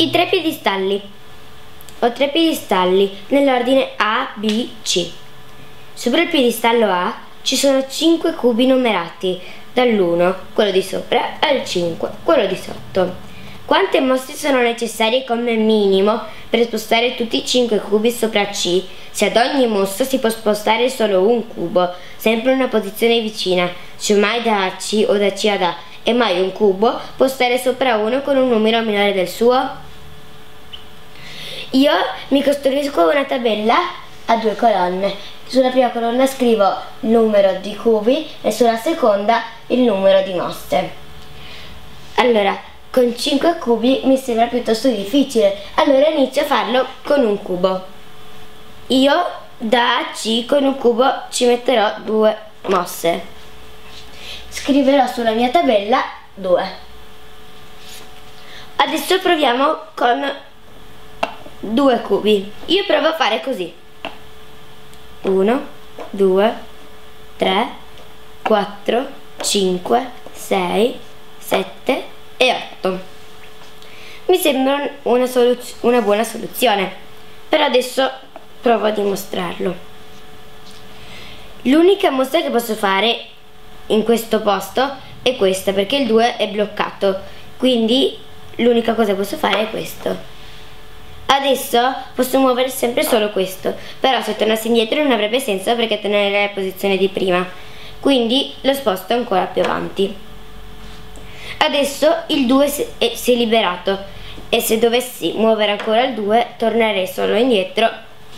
I tre piedistalli. Ho tre piedistalli nell'ordine A, B, C. Sopra il piedistallo A ci sono 5 cubi numerati dall'1, quello di sopra, al 5, quello di sotto. Quante mosse sono necessarie come minimo per spostare tutti i 5 cubi sopra C? Se ad ogni mossa si può spostare solo un cubo, sempre in una posizione vicina, cioè mai da A C o da C ad A, e mai un cubo può stare sopra uno con un numero minore del suo? Io mi costruisco una tabella a due colonne. Sulla prima colonna scrivo il numero di cubi e sulla seconda il numero di mosse. Allora, con 5 cubi mi sembra piuttosto difficile, allora inizio a farlo con un cubo. Io da C con un cubo ci metterò due mosse. Scriverò sulla mia tabella 2. Adesso proviamo con due cubi. Io provo a fare così. 1, 2, 3, 4, 5, 6, 7, e 8. Mi sembra una, una buona soluzione, però adesso provo a dimostrarlo. L'unica mossa che posso fare in questo posto è questa, perché il 2 è bloccato, quindi l'unica cosa che posso fare è questo. Adesso posso muovere sempre solo questo, però se tornassi indietro non avrebbe senso perché tenerei la posizione di prima, quindi lo sposto ancora più avanti. Adesso il 2 si è liberato e se dovessi muovere ancora il 2 tornerei solo indietro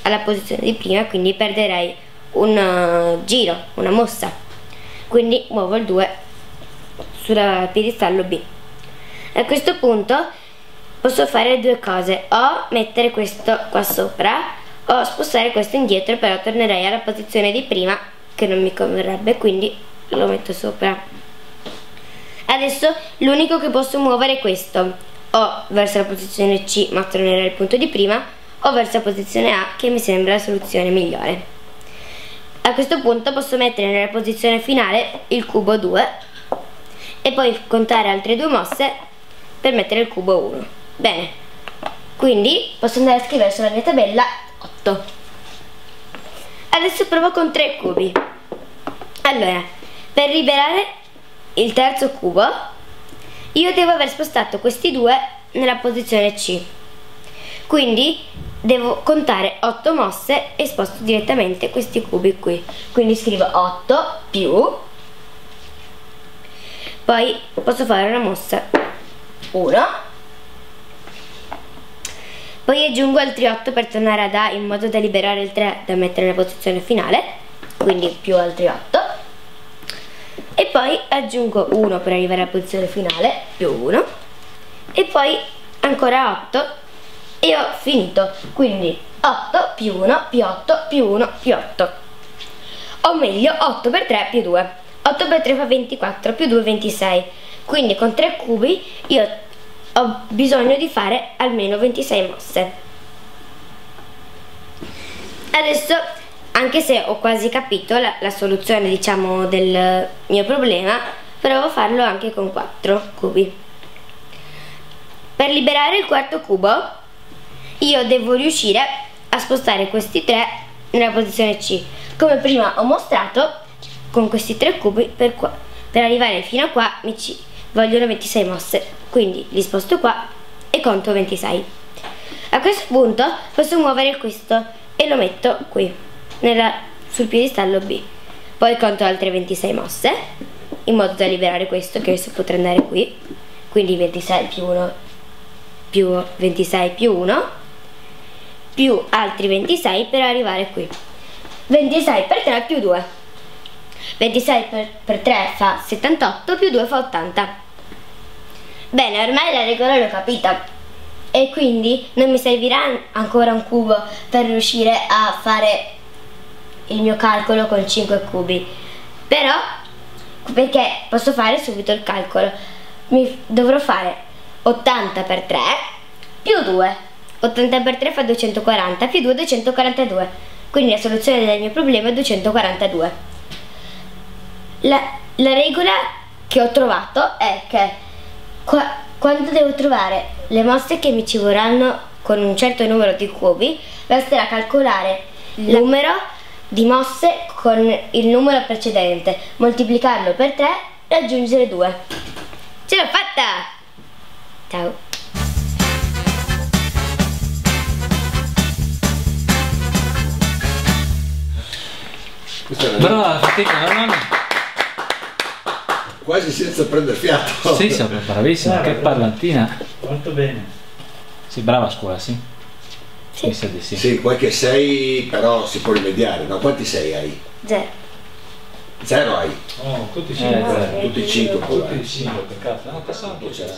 alla posizione di prima, quindi perderei un uh, giro, una mossa. Quindi muovo il 2 sul piedistallo B. A questo punto posso fare due cose, o mettere questo qua sopra o spostare questo indietro, però tornerei alla posizione di prima che non mi converrebbe, quindi lo metto sopra. Adesso l'unico che posso muovere è questo, o verso la posizione C ma tornerà al punto di prima, o verso la posizione A che mi sembra la soluzione migliore. A questo punto posso mettere nella posizione finale il cubo 2 e poi contare altre due mosse per mettere il cubo 1. Bene, quindi posso andare a scrivere sulla mia tabella 8. Adesso provo con 3 cubi. Allora, per liberare il terzo cubo, io devo aver spostato questi due nella posizione C. Quindi devo contare 8 mosse e sposto direttamente questi cubi qui. Quindi scrivo 8 più, poi posso fare una mossa 1, poi aggiungo altri 8 per tornare ad A in modo da liberare il 3 da mettere nella posizione finale, quindi più altri 8 e poi aggiungo 1 per arrivare alla posizione finale più 1 e poi ancora 8 e ho finito quindi 8 più 1 più 8 più 1 più 8 o meglio 8 per 3 più 2 8 per 3 fa 24 più 2 26 quindi con 3 cubi io ho bisogno di fare almeno 26 mosse. Adesso anche se ho quasi capito la, la soluzione diciamo del mio problema provo a farlo anche con 4 cubi. Per liberare il quarto cubo io devo riuscire a spostare questi tre nella posizione C. Come prima ho mostrato con questi tre cubi per, qua, per arrivare fino a qua mi ci vogliono 26 mosse quindi li sposto qua e conto 26 a questo punto posso muovere questo e lo metto qui nella, sul piedistallo B. Poi conto altre 26 mosse, in modo da liberare questo, che adesso potrà andare qui. Quindi 26 più 1 più 26 più 1 più altri 26 per arrivare qui. 26 per 3 più 2. 26 per, per 3 fa 78 più 2 fa 80. Bene, ormai la regola l'ho capita. E quindi non mi servirà ancora un cubo per riuscire a fare il mio calcolo con 5 cubi. Però perché posso fare subito il calcolo? Mi dovrò fare 80 per 3 più 2 80 per 3 fa 240 più 2 242 quindi la soluzione del mio problema è 242 la, la regola che ho trovato è che qua, quando devo trovare le mosse che mi ci vorranno con un certo numero di cubi, basterà calcolare il numero di mosse con il numero precedente, moltiplicarlo per 3 e aggiungere 2. Ce l'ho fatta! Ciao! Brava, fatica, non Quasi senza prendere fiato. Sì, sono bravissima, che parlantina. Molto bene. Sì, brava a scuola, sì. Sì. Mi sa di sì. Sì, qualche 6 però si può rimediare. No, quanti 6 hai? Zero. Zero hai. Oh, tutti Eh, cinque. zero. Tutti 5 Tutti cinque, peccato. No, passavo anche c'era.